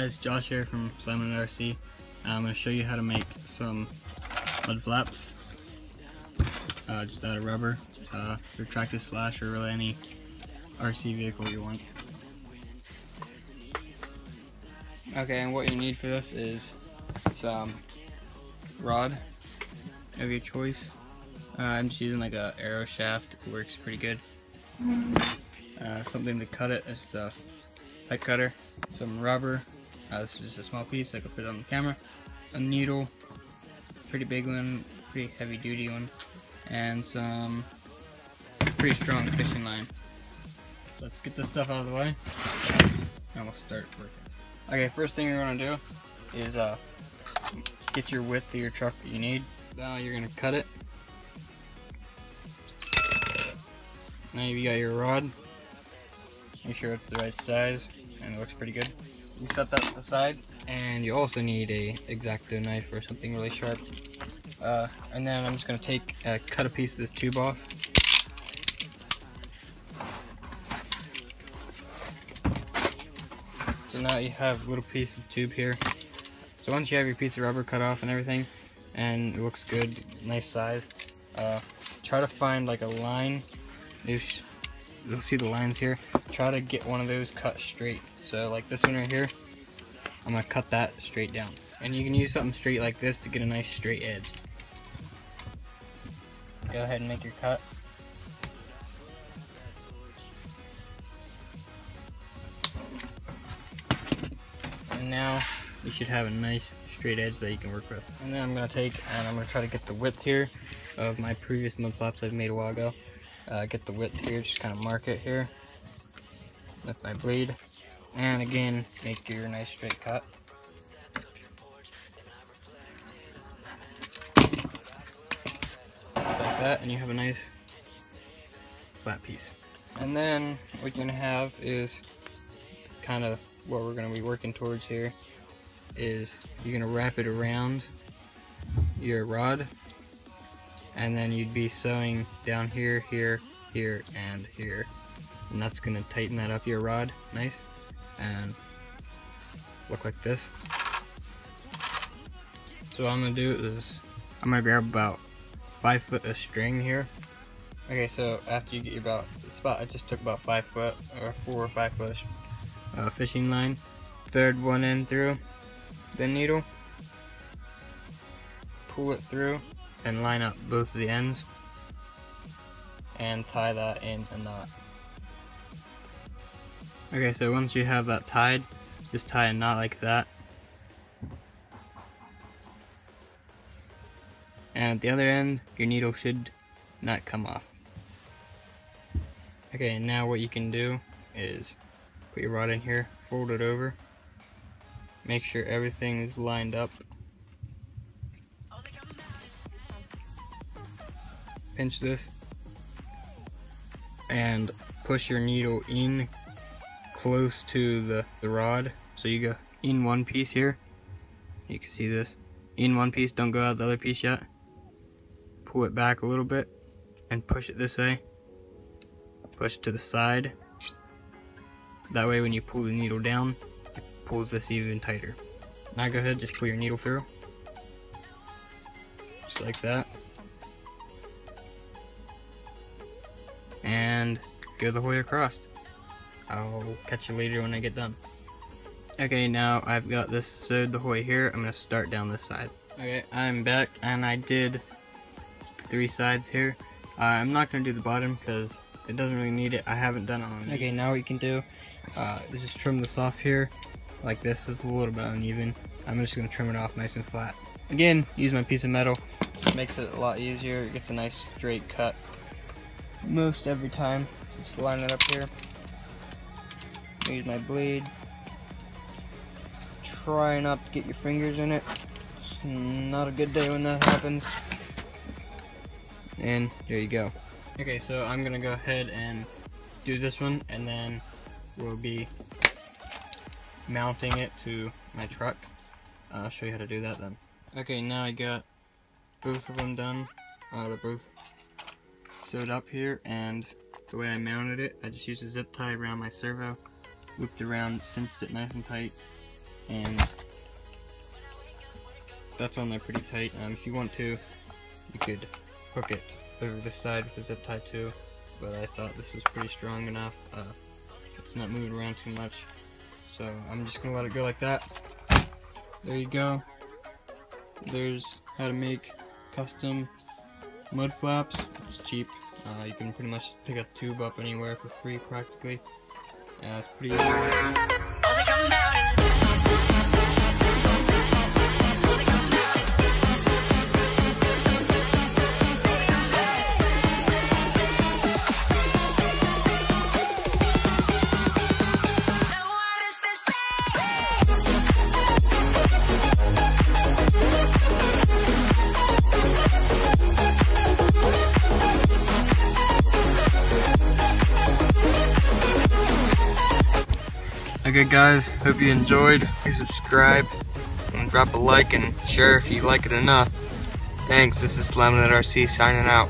Guys, Josh here from Simon RC. I'm going to show you how to make some mud flaps uh, just out of rubber uh, for Traxxas Slash or really any RC vehicle you want. Okay, and what you need for this is some rod of your choice. Uh, I'm just using like a arrow shaft, it works pretty good. Uh, something to cut it is a pipe cutter, some rubber, uh, this is just a small piece I could fit on the camera, a needle, pretty big one, pretty heavy duty one, and some pretty strong fishing line. So let's get this stuff out of the way, and we'll start working. Okay, first thing you're gonna do is uh, get your width of your truck that you need. Now you're gonna cut it. Now you've got your rod. Make sure it's the right size and it looks pretty good. You set that aside and you also need a X-Acto knife or something really sharp. Uh, and then I'm just gonna take, uh, cut a piece of this tube off. So now you have a little piece of tube here. So once you have your piece of rubber cut off and everything, and it looks good, nice size, uh, try to find like a line. You'll see the lines here. Try to get one of those cut straight. So like this one right here, I'm gonna cut that straight down. And you can use something straight like this to get a nice straight edge. Go ahead and make your cut. And now you should have a nice straight edge that you can work with. And then I'm gonna take and I'm gonna try to get the width here of my previous mud flaps I've made a while ago. Uh, get the width here, just kind of mark it here with my blade. And again, make your nice straight cut. like that, and you have a nice flat piece. And then what you're gonna have is kind of what we're gonna be working towards here is you're gonna wrap it around your rod and then you'd be sewing down here, here, here, and here. And that's gonna tighten that up your rod, nice, and look like this. So what I'm gonna do is, I'm gonna grab about five foot of string here. Okay, so after you get your about, it's about, I just took about five foot, or four or five foot uh, fishing line. Third one in through the needle. Pull it through and line up both of the ends and tie that in a knot. Okay, so once you have that tied, just tie a knot like that. And at the other end, your needle should not come off. Okay, now what you can do is put your rod in here, fold it over, make sure everything is lined up pinch this and push your needle in close to the, the rod. So you go in one piece here. You can see this. In one piece, don't go out the other piece yet. Pull it back a little bit and push it this way. Push it to the side. That way when you pull the needle down, it pulls this even tighter. Now go ahead, just pull your needle through. Just like that. and go the way across. I'll catch you later when I get done. Okay, now I've got this sewed the way here. I'm gonna start down this side. Okay, I'm back and I did three sides here. Uh, I'm not gonna do the bottom because it doesn't really need it. I haven't done it on. Okay, now what you can do uh, is just trim this off here. Like this is a little bit uneven. I'm just gonna trim it off nice and flat. Again, use my piece of metal. Just makes it a lot easier. It gets a nice straight cut most every time. Just line it up here. Use my blade. Try not to get your fingers in it. It's not a good day when that happens. And there you go. Okay, so I'm gonna go ahead and do this one and then we'll be mounting it to my truck. I'll show you how to do that then. Okay, now I got both of them done. Uh, they're both sewed up here and the way I mounted it, I just used a zip tie around my servo, looped around, cinched it nice and tight, and that's on there pretty tight. Um, if you want to, you could hook it over this side with a zip tie too, but I thought this was pretty strong enough. Uh, it's not moving around too much, so I'm just gonna let it go like that. There you go. There's how to make custom mud flaps. It's cheap. Uh, you can pretty much pick a tube up anywhere for free practically. Yeah, it's pretty easy. Okay guys, hope you enjoyed. Please subscribe and drop a like and share if you like it enough. Thanks, this is Laminate RC signing out.